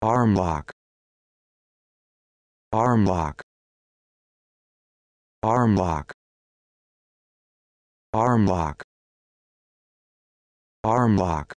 arm lock. Arm lock. Arm lock. Arm lock. Arm lock.